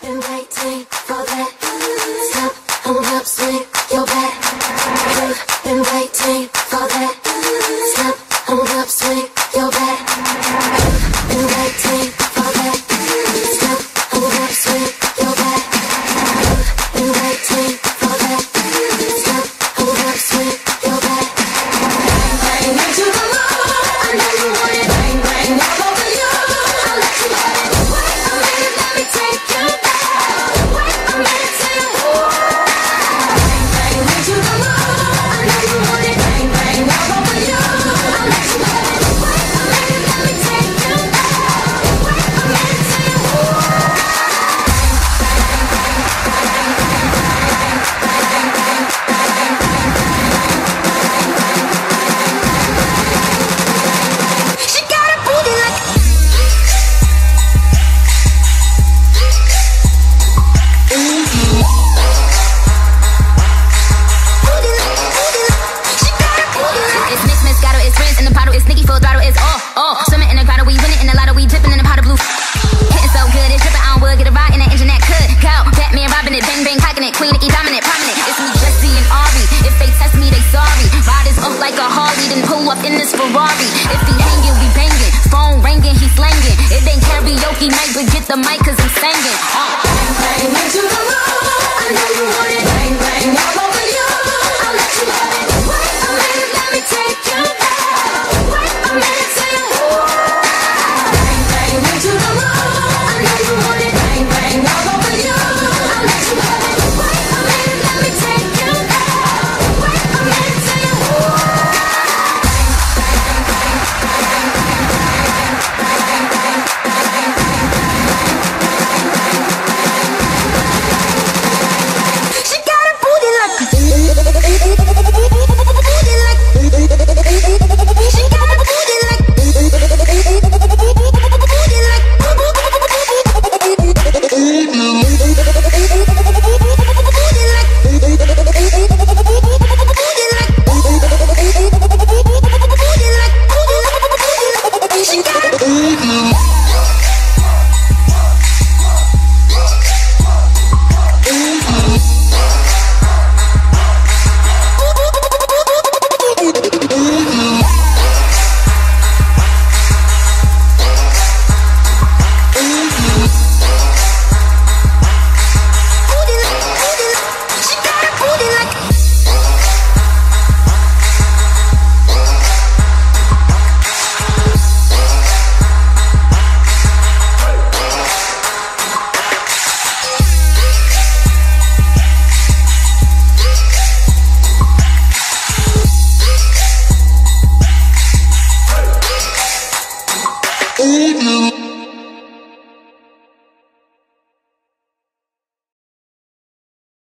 Been waiting for that. Stop, hold up, swing your back. Full throttle, it's all, all. Swimming in the grotto, we winning in the lotto, we dipping in the pot of blue. Hitting so good, it's dripping on wood, get a ride in the engine that could go. Batman robbing it, bang bang cocking it, Queen Nicki dominant, prominent. It's me, Jesse and Ari. If they test me, they sorry. Riders up like a Harley, then pull up in this Ferrari. If he hanging, we banging. Phone ringing, he slanging. It ain't karaoke night, but get the mic, cause I'm singing. do, do.